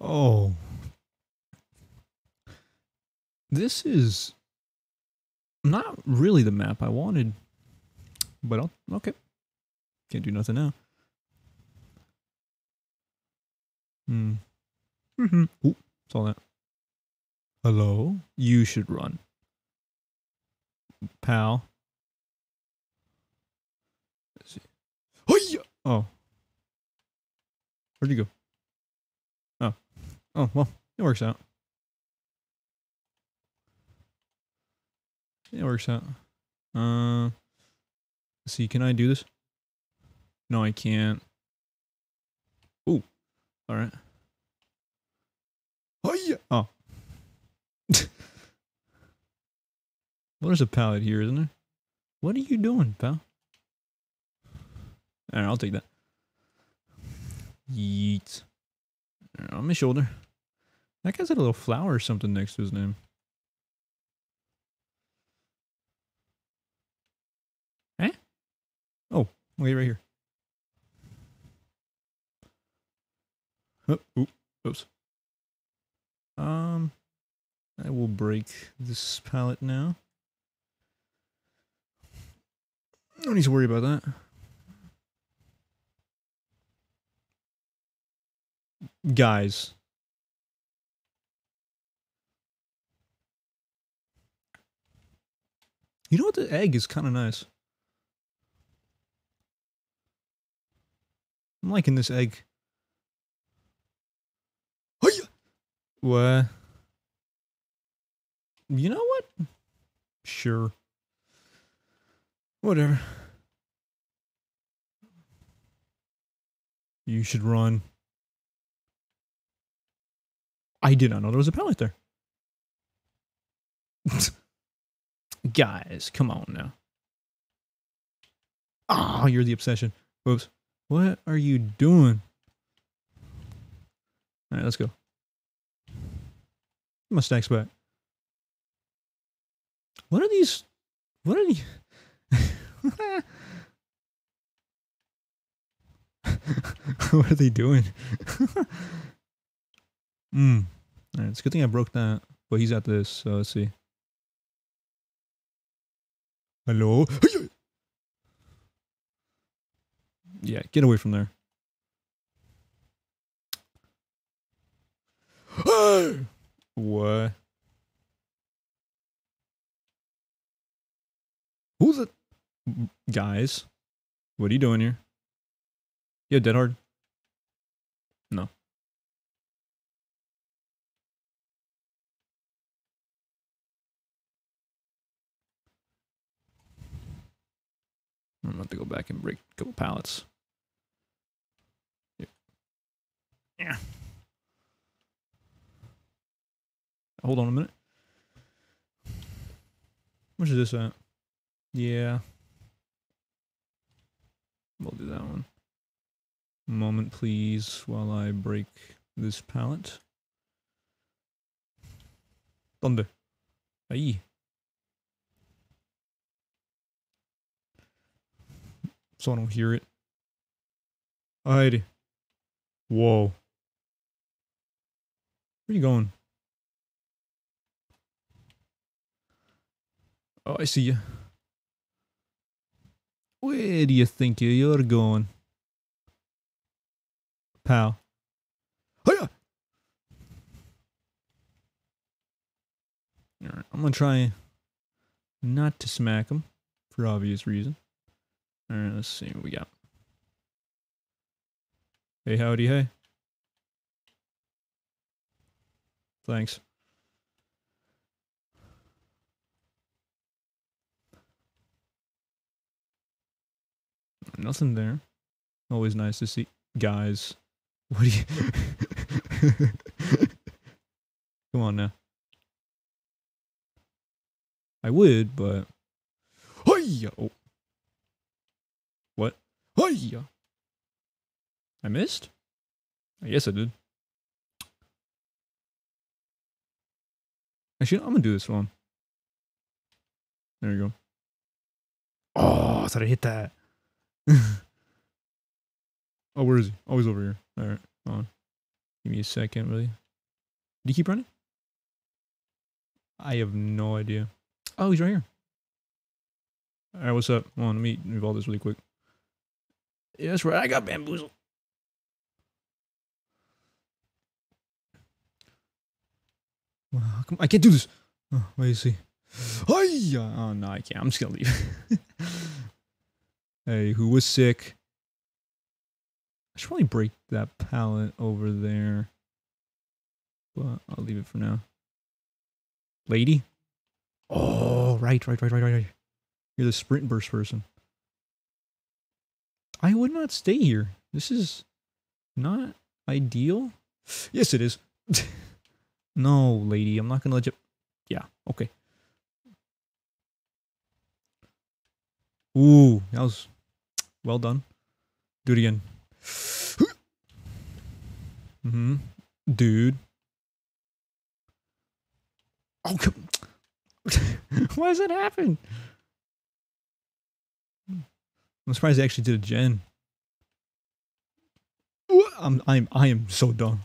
Oh. This is not really the map I wanted. But I'll, okay. Can't do nothing now. Hmm. Mm-hmm. Ooh, saw that. Hello? You should run. Pal. Let's see. Oh. Where'd you go? Oh. Oh, well, it works out. It works out. Uh, see, can I do this? No, I can't. Ooh. Alright. Hiya! Oh. well, there's a pallet here, isn't there? What are you doing, pal? Alright, I'll take that. Yeet. On my shoulder. That guy's got a little flower or something next to his name. Eh? Oh, wait right here. Oh, oop, oops. Um, I will break this pallet now. No need to worry about that. Guys. You know what? The egg is kind of nice. I'm liking this egg. What? You know what? Sure. Whatever. You should run. I did not know there was a pallet there. Guys, come on now. Ah, oh, you're the obsession. Whoops. What are you doing? All right, let's go. My stacks back. What are these? What are these? what are they doing? Hmm. All right, it's a good thing I broke that. But he's at this, so let's see. Hello? Yeah, get away from there. Hey! What? Who's it? Guys, what are you doing here? Yeah, dead I'm about to go back and break a couple pallets. Yeah. Hold on a minute. Where's this at? Yeah. We'll do that one. Moment, please, while I break this pallet. Thunder. Aye. So I don't hear it. Alrighty. Whoa. Where are you going? Oh, I see you. Where do you think you're going? Pal. Hiya! Alright, I'm gonna try not to smack him for obvious reason. Alright, let's see what we got. Hey, howdy, hey. Thanks. Nothing there. Always nice to see guys. What do you Come on now. I would, but! Oh. Hiya! I missed? I guess I did. Actually, I'm gonna do this one. There you go. Oh, I thought I hit that. oh, where is he? Oh, he's over here. All right, on. Give me a second, really. Did he keep running? I have no idea. Oh, he's right here. All right, what's up? Hold on, let me move all this really quick. Yeah, that's right. I got bamboozled. Uh, wow, I can't do this. Oh, wait, you see. Hi! Uh, oh, no, I can't. I'm just to leave. hey, who was sick? I should probably break that pallet over there. But I'll leave it for now. Lady? Oh, right, right, right, right, right, right. You're the sprint burst person. I would not stay here. This is not ideal. Yes, it is. no, lady, I'm not gonna let you. Yeah, okay. Ooh, that was well done. Do it again. hmm Dude. Oh, come. Why does that happen? I'm surprised they actually did a gen. I'm I'm I am so dumb.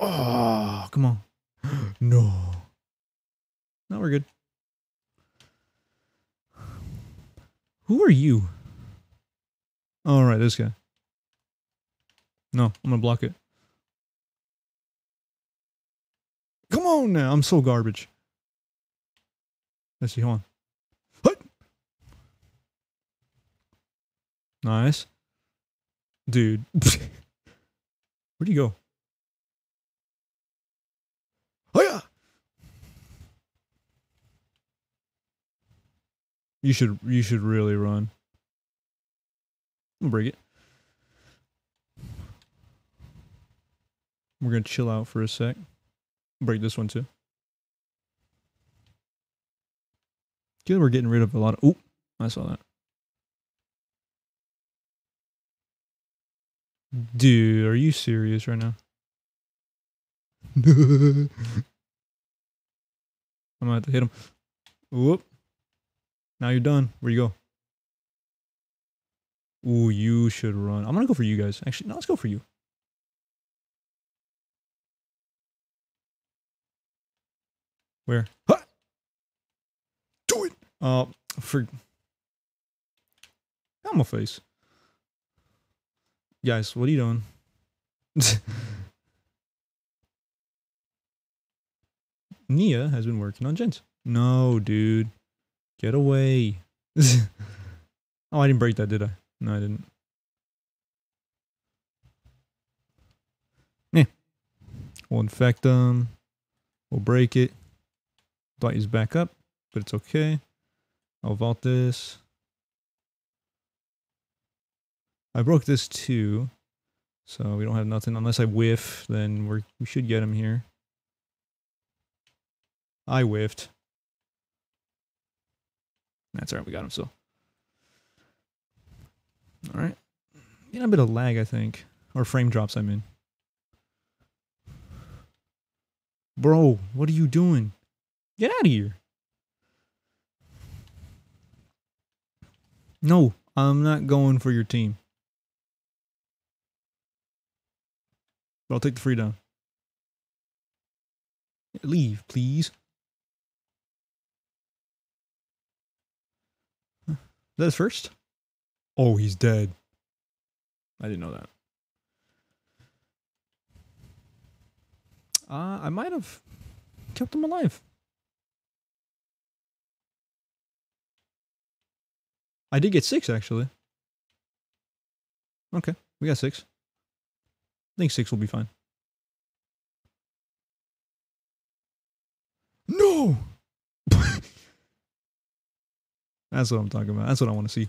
Oh, come on. No. No, we're good. Who are you? All right, this guy. No, I'm gonna block it. Come on now, I'm so garbage. Let's see, hold on. What? Nice. Dude. Where'd you go? Oh yeah. You should you should really run. Gonna break it. We're gonna chill out for a sec. Break this one too. Good, we're getting rid of a lot of. Oh, I saw that. Dude, are you serious right now? I'm gonna have to hit him. Whoop. Now you're done. Where you go? Ooh, you should run. I'm gonna go for you guys. Actually, no, let's go for you. Where? Huh! Do it. Uh, for. On my face. Guys, what are you doing? Nia has been working on gens. No, dude. Get away. oh, I didn't break that, did I? No, I didn't. Yeah. We'll infect them. We'll break it. Thought he's back up, but it's okay. I'll vault this. I broke this too. So we don't have nothing. Unless I whiff, then we're, we should get him here. I whiffed. That's alright, we got him still. Alright. Getting a bit of lag, I think. Or frame drops, I mean. Bro, what are you doing? Get out of here. No, I'm not going for your team. But I'll take the free down. Leave, please. That is first? Oh, he's dead. I didn't know that. Uh, I might have kept him alive. I did get six, actually. Okay, we got six. I think six will be fine. No! That's what I'm talking about. That's what I want to see.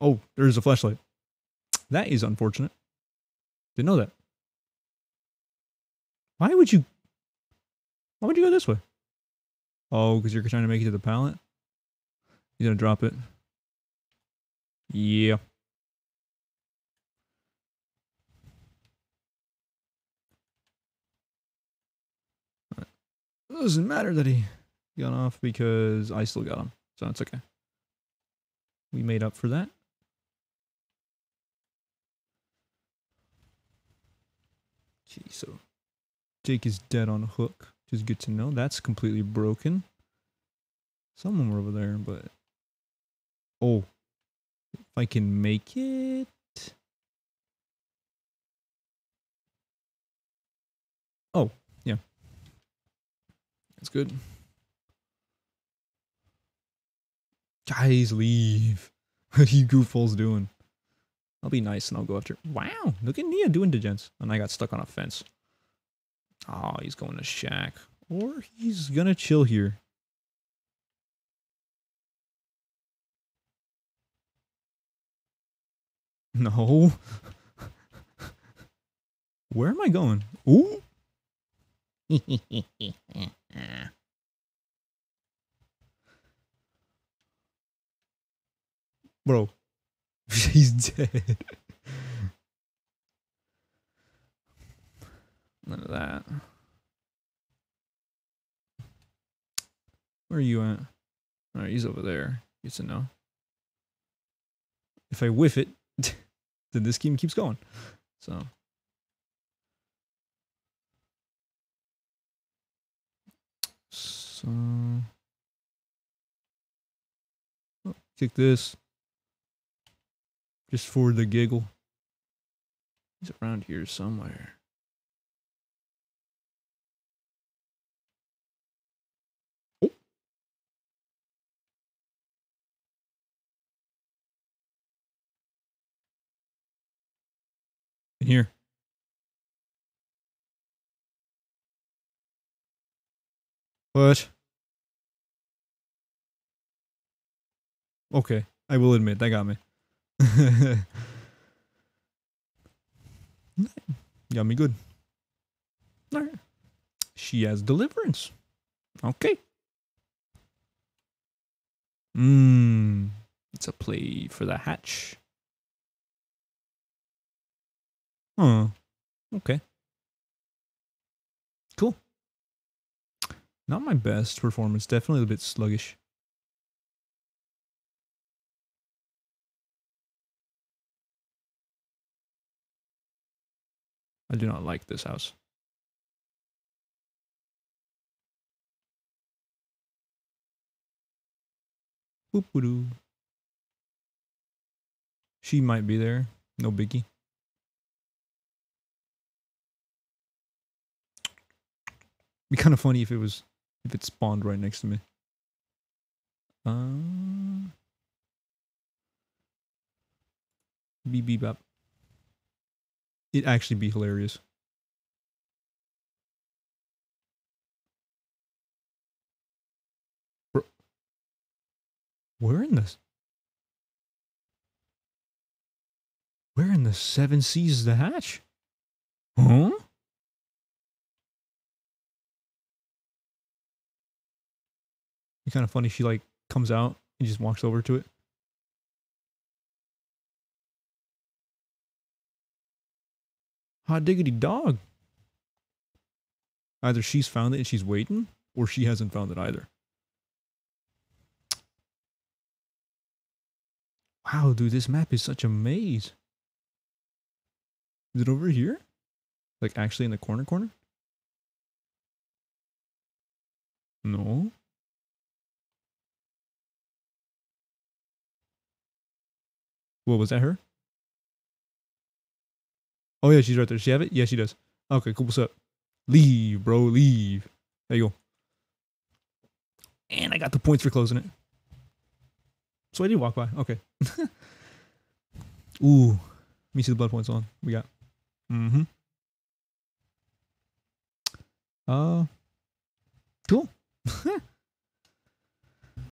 Oh, there's a flashlight. That is unfortunate. Didn't know that. Why would you? Why would you go this way? Oh, because you're trying to make it to the pallet? You're gonna drop it. Yeah. It doesn't matter that he got off because I still got him. So it's okay. We made up for that. Okay, so Jake is dead on a hook. Just good to know. That's completely broken. Some of them were over there, but... Oh, if I can make it. Oh, yeah. That's good. Guys, leave. What are you goofballs doing? I'll be nice and I'll go after. Wow, look at Nia doing degents. And I got stuck on a fence. Oh, ah, he's going to shack. Or he's going to chill here. No. Where am I going? Ooh. Bro, he's dead. None of that. Where are you at? Alright, he's over there. Gets to know. If I whiff it, then this game keeps going. So. So. Kick this. Just for the giggle. He's around here somewhere. In here. What? Okay, I will admit, that got me. got me good. Alright. She has deliverance. Okay. Mmm. It's a play for the hatch. Huh. Okay. Cool. Not my best performance. Definitely a bit sluggish. I do not like this house. Boop -doo. She might be there. No biggie. Be kind of funny if it was if it spawned right next to me. Uh, beep beep up. It'd actually be hilarious. Bro, where in this? Where in the seven seas is the hatch? Huh? Kind of funny. She like comes out and just walks over to it. Hot diggity dog. Either she's found it and she's waiting, or she hasn't found it either. Wow, dude, this map is such a maze. Is it over here? Like actually in the corner corner? No. What was that her? Oh yeah, she's right there. Does she have it? Yeah, she does. Okay, cool. What's up? Leave, bro. Leave. There you go. And I got the points for closing it. So I did walk by. Okay. Ooh. Let me see the blood points on. We got. Mm-hmm. Uh. Cool.